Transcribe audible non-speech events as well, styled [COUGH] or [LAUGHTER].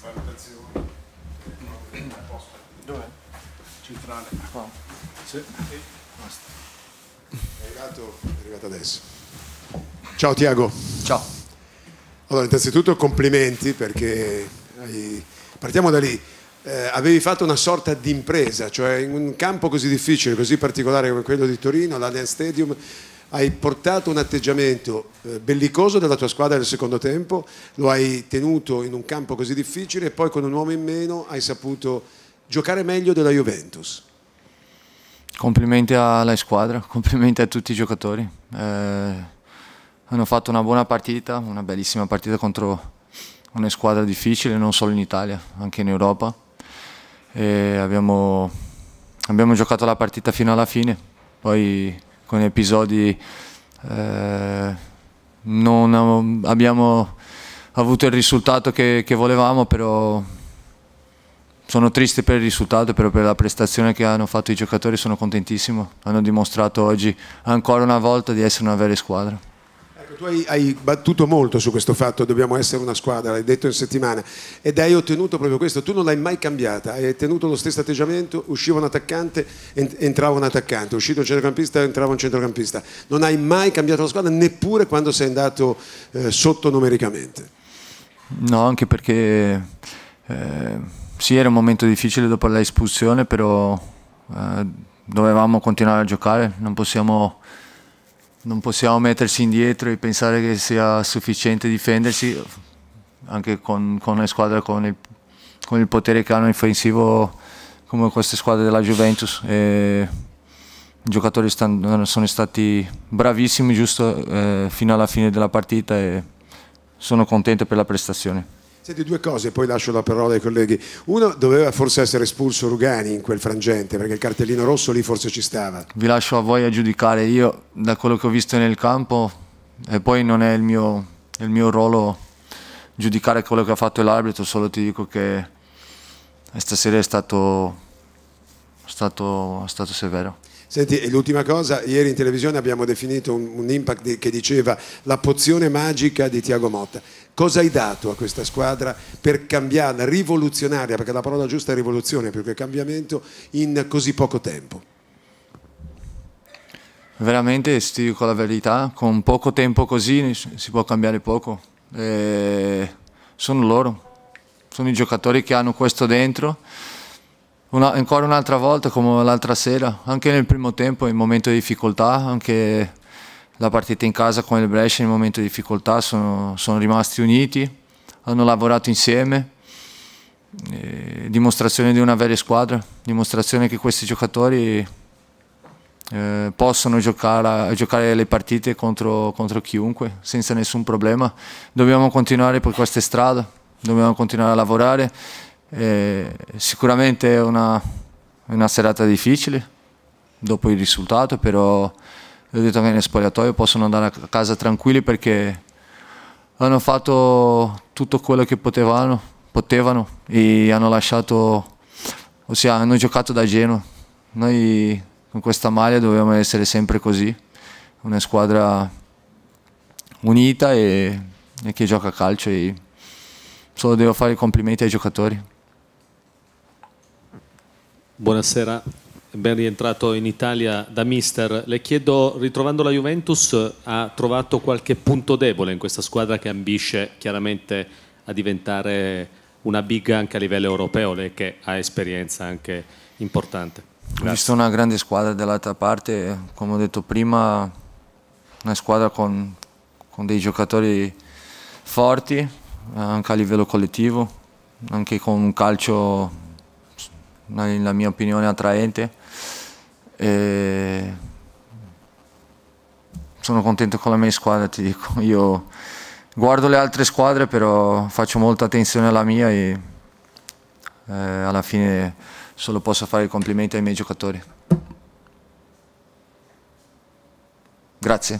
valutazioni. Dov'è? Centrale. Qua. Sì. È arrivato, è arrivato adesso. Ciao Tiago. Ciao. Allora, innanzitutto complimenti perché hai... partiamo da lì. Eh, avevi fatto una sorta di impresa, cioè in un campo così difficile, così particolare come quello di Torino, l'Allianz Stadium, hai portato un atteggiamento eh, bellicoso della tua squadra nel secondo tempo, lo hai tenuto in un campo così difficile e poi con un uomo in meno hai saputo giocare meglio della Juventus. Complimenti alla squadra, [LAUGHS] complimenti a tutti i giocatori. Eh, hanno fatto una buona partita, una bellissima partita contro una squadra difficile, non solo in Italia, anche in Europa. E abbiamo, abbiamo giocato la partita fino alla fine, poi con episodi eh, non abbiamo avuto il risultato che, che volevamo, però sono triste per il risultato, però per la prestazione che hanno fatto i giocatori sono contentissimo. Hanno dimostrato oggi ancora una volta di essere una vera squadra. Tu hai, hai, battuto molto su questo fatto, dobbiamo essere una squadra, l'hai detto in settimana, ed hai ottenuto proprio questo. Tu non l'hai mai cambiata, hai tenuto lo stesso atteggiamento, usciva un attaccante, entrava un attaccante, uscito un centrocampista, entrava un centrocampista. Non hai mai cambiato la squadra, neppure quando sei andato eh, sotto numericamente. No, anche perché... Eh sì, era un momento difficile dopo l'espulsione, però eh, dovevamo continuare a giocare, non possiamo, non possiamo mettersi indietro e pensare che sia sufficiente difendersi, anche con, con una squadra con il, con il, potere che hanno offensivo come queste squadre della Juventus. E I giocatori stanno, sono stati bravissimi giusto eh, fino alla fine della partita e sono contento per la prestazione. Senti due cose, poi lascio la parola ai colleghi. Uno, doveva forse essere espulso Rugani in quel frangente, perché il cartellino rosso lì forse ci stava. Vi lascio a voi a giudicare. Io, da quello che ho visto nel campo, e poi non è il mio, il mio ruolo giudicare quello che ha fatto l'arbitro, solo ti dico che stasera è stato, stato, stato severo. Senti, l'ultima cosa, ieri in televisione abbiamo definito un, un impact che diceva la pozione magica di Tiago Motta. Cosa hai dato a questa squadra per cambiarla, rivoluzionaria, perché la parola giusta è rivoluzione più che cambiamento, in così poco tempo? Veramente, ti dico la verità, con poco tempo così si può cambiare poco. E sono loro, sono i giocatori che hanno questo dentro una, ancora un'altra volta come l'altra sera, anche nel primo tempo in momento di difficoltà, anche la partita in casa con il Brescia in momento di difficoltà sono, sono rimasti uniti, hanno lavorato insieme, eh, dimostrazione di una vera squadra, dimostrazione che questi giocatori eh, possono giocare, giocare, le partite contro, contro chiunque senza nessun problema. Dobbiamo continuare per questa strada, dobbiamo continuare a lavorare eh, sicuramente è una, una, serata difficile dopo il risultato, però ho detto che nel spogliatoio possono andare a casa tranquilli perché hanno fatto tutto quello che potevano, potevano e hanno lasciato, ossia hanno giocato da Genoa. Noi con questa maglia dobbiamo essere sempre così, una squadra unita e, e che gioca a calcio e solo devo fare i complimenti ai giocatori. Buonasera, ben rientrato in Italia da mister. Le chiedo, ritrovando la Juventus, ha trovato qualche punto debole in questa squadra che ambisce chiaramente a diventare una big anche a livello europeo, lei che ha esperienza anche importante. Grazie. Ho visto una grande squadra dall'altra parte, come ho detto prima, una squadra con, con dei giocatori forti, anche a livello collettivo, anche con un calcio nella mia opinione attraente. E sono contento con la mia squadra, ti dico. Io guardo le altre squadre, però faccio molta attenzione alla mia e eh, alla fine solo posso fare i complimenti ai miei giocatori. Grazie.